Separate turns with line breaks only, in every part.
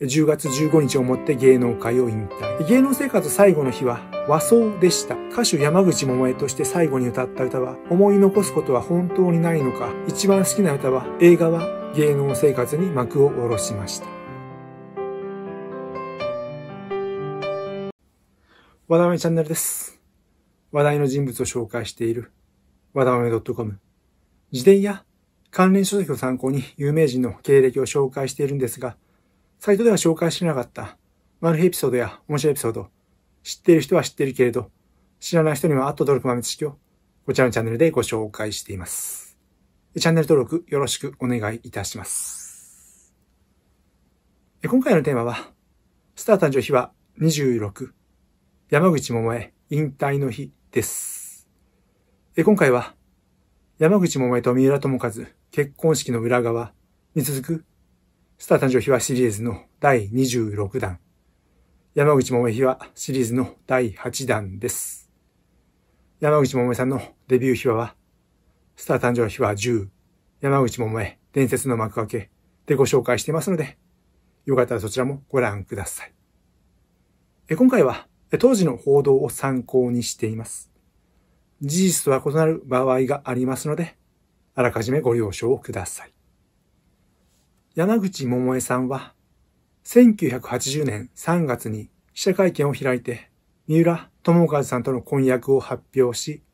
10月15日をもって芸能界を引退。芸能生活最後の日は和装でした。歌手山口百恵として最後に歌った歌は思い残すことは本当にないのか。一番好きな歌は映画は芸能生活に幕を下ろしました。和田めチャンネルです。話題の人物を紹介している和田め .com。自伝や関連書籍を参考に有名人の経歴を紹介しているんですが、サイトでは紹介しなかったマル秘エピソードや面白いエピソード、知っている人は知っているけれど、知らない人には後驚く豆知識をこちらのチャンネルでご紹介しています。チャンネル登録よろしくお願いいたします。今回のテーマは、スター誕生日は26、山口百恵引退の日です。今回は、山口百恵と三浦友和結婚式の裏側に続くスター誕生秘話シリーズの第26弾。山口百恵秘話シリーズの第8弾です。山口百恵さんのデビュー秘話は、スター誕生秘話10、山口百恵伝説の幕開けでご紹介していますので、よかったらそちらもご覧ください。え今回は当時の報道を参考にしています。事実とは異なる場合がありますので、あらかじめご了承ください。山口百恵さんは、1980年3月に記者会見を開いて、三浦友和さんとの婚約を発表し、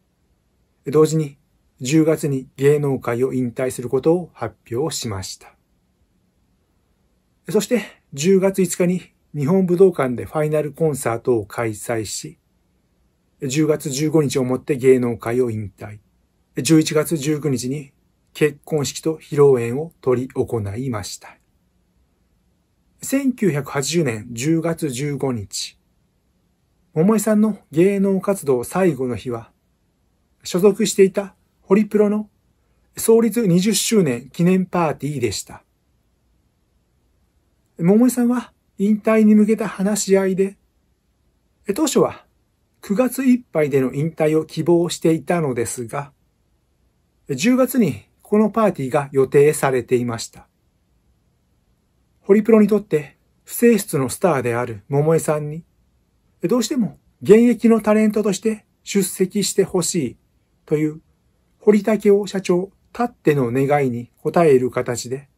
同時に10月に芸能界を引退することを発表しました。そして10月5日に日本武道館でファイナルコンサートを開催し、10月15日をもって芸能界を引退。11月19日に結婚式と披露宴を取り行いました。1980年10月15日、桃井さんの芸能活動最後の日は、所属していたホリプロの創立20周年記念パーティーでした。桃井さんは引退に向けた話し合いで、当初は9月いっぱいでの引退を希望していたのですが、10月にこのパーティーが予定されていました。ホリプロにとって不正室のスターである桃江さんに、どうしても現役のタレントとして出席してほしいという堀竹雄社長たっての願いに応える形で、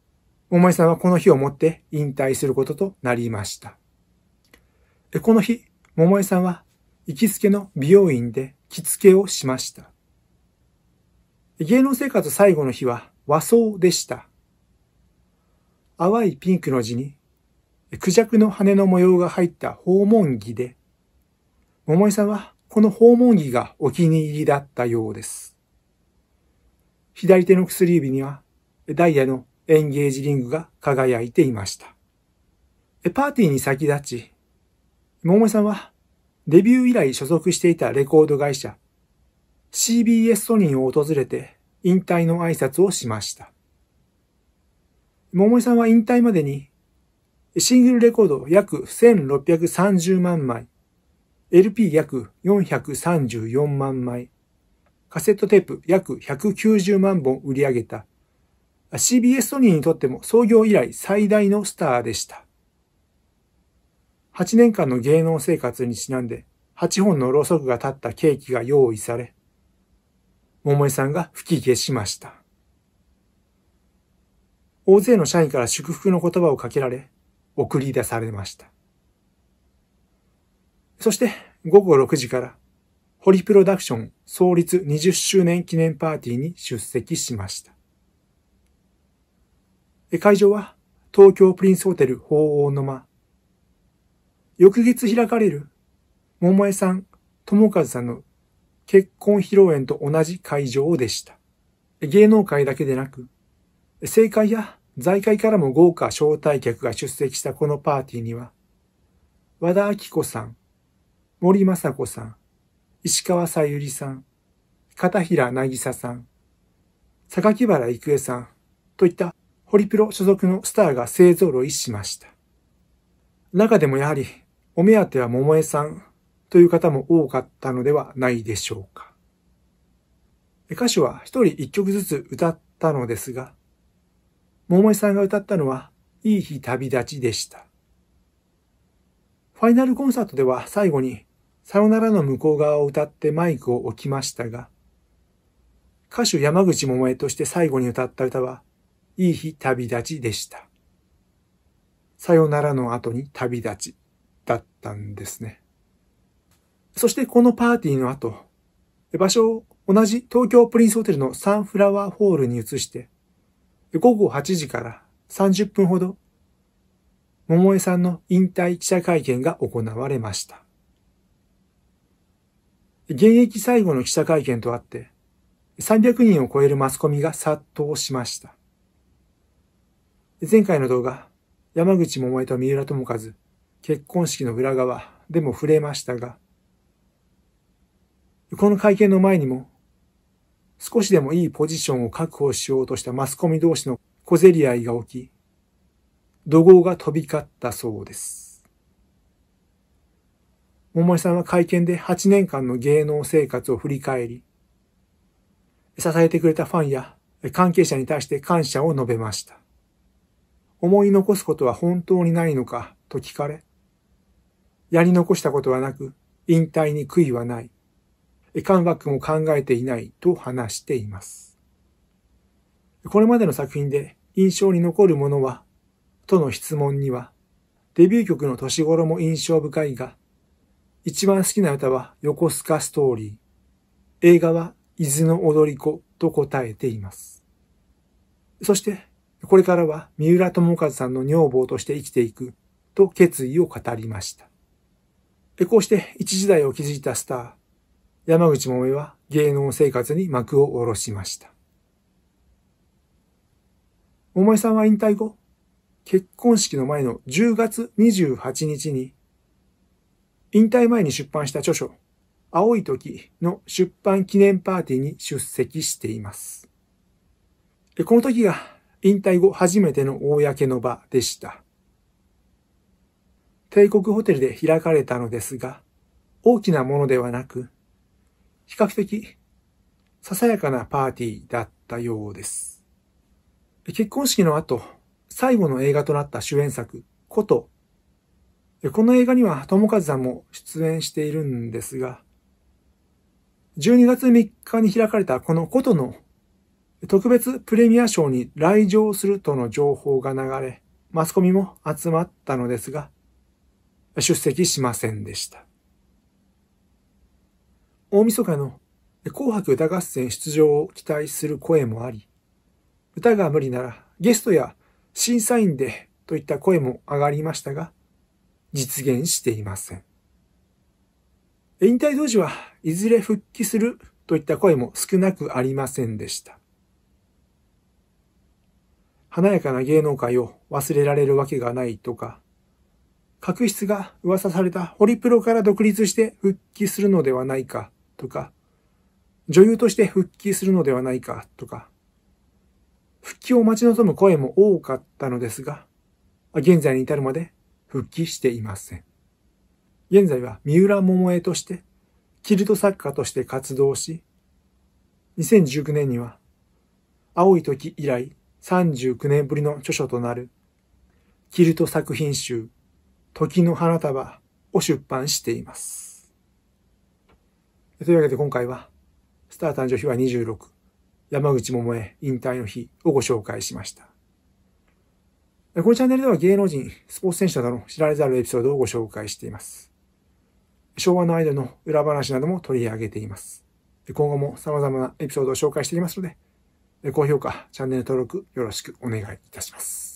桃江さんはこの日をもって引退することとなりました。この日、桃江さんは行きつけの美容院で着付けをしました。芸能生活最後の日は和装でした。淡いピンクの字に、クジャクの羽の模様が入った訪問着で、桃井さんはこの訪問着がお気に入りだったようです。左手の薬指にはダイヤのエンゲージリングが輝いていました。パーティーに先立ち、桃井さんはデビュー以来所属していたレコード会社 CBS ソニーを訪れて引退の挨拶をしました。桃井さんは引退までにシングルレコード約1630万枚、LP 約434万枚、カセットテープ約190万本売り上げた CBS ソニーにとっても創業以来最大のスターでした。8年間の芸能生活にちなんで8本のろうそくが立ったケーキが用意され、桃江さんが吹き消しました。大勢の社員から祝福の言葉をかけられ、送り出されました。そして午後6時から、ホリプロダクション創立20周年記念パーティーに出席しました。会場は東京プリンスホテル鳳凰の間。翌月開かれる桃江さん、友和さんの結婚披露宴と同じ会場でした。芸能界だけでなく、政界や財界からも豪華招待客が出席したこのパーティーには、和田明子さん、森雅子さん、石川さゆりさん、片平渚さん、榊原郁恵さんといったホリプロ所属のスターが勢揃いしました。中でもやはりお目当ては桃江さんという方も多かったのではないでしょうか。歌手は一人一曲ずつ歌ったのですが、桃井さんが歌ったのは、いい日旅立ちでした。ファイナルコンサートでは最後にさよならの向こう側を歌ってマイクを置きましたが、歌手山口百恵として最後に歌った歌は、いい日旅立ちでした。さよならの後に旅立ちだったんですね。そしてこのパーティーの後、場所を同じ東京プリンスホテルのサンフラワーホールに移して、午後8時から30分ほど、桃江さんの引退記者会見が行われました。現役最後の記者会見とあって、300人を超えるマスコミが殺到しました。前回の動画、山口百恵と三浦智和、結婚式の裏側でも触れましたが、この会見の前にも、少しでもいいポジションを確保しようとしたマスコミ同士の小競り合いが起き、怒号が飛び交ったそうです。桃井さんは会見で8年間の芸能生活を振り返り、支えてくれたファンや関係者に対して感謝を述べました。思い残すことは本当にないのかと聞かれ、やり残したことはなく、引退に悔いはない。カムバックも考えていないと話しています。これまでの作品で印象に残るものは、との質問には、デビュー曲の年頃も印象深いが、一番好きな歌は横須賀ストーリー。映画は伊豆の踊り子と答えています。そして、これからは三浦智和さんの女房として生きていくと決意を語りました。こうして一時代を築いたスター、山口百恵は芸能生活に幕を下ろしました。百恵さんは引退後、結婚式の前の10月28日に、引退前に出版した著書、青い時の出版記念パーティーに出席しています。この時が引退後初めての公の場でした。帝国ホテルで開かれたのですが、大きなものではなく、比較的ささやかなパーティーだったようです。結婚式の後、最後の映画となった主演作、こと。この映画には友和さんも出演しているんですが、12月3日に開かれたこのことの特別プレミア賞に来場するとの情報が流れ、マスコミも集まったのですが、出席しませんでした。大晦日の紅白歌合戦出場を期待する声もあり、歌が無理ならゲストや審査員でといった声も上がりましたが、実現していません。引退当時はいずれ復帰するといった声も少なくありませんでした。華やかな芸能界を忘れられるわけがないとか、確執が噂されたホリプロから独立して復帰するのではないかとか、女優として復帰するのではないかとか、復帰を待ち望む声も多かったのですが、現在に至るまで復帰していません。現在は三浦桃江としてキルト作家として活動し、2019年には青い時以来39年ぶりの著書となるキルト作品集時の花束を出版しています。というわけで今回は、スター誕生日は26、山口百恵引退の日をご紹介しました。このチャンネルでは芸能人、スポーツ選手などの知られざるエピソードをご紹介しています。昭和のアイドルの裏話なども取り上げています。今後も様々なエピソードを紹介していますので、高評価、チャンネル登録よろしくお願いいたします。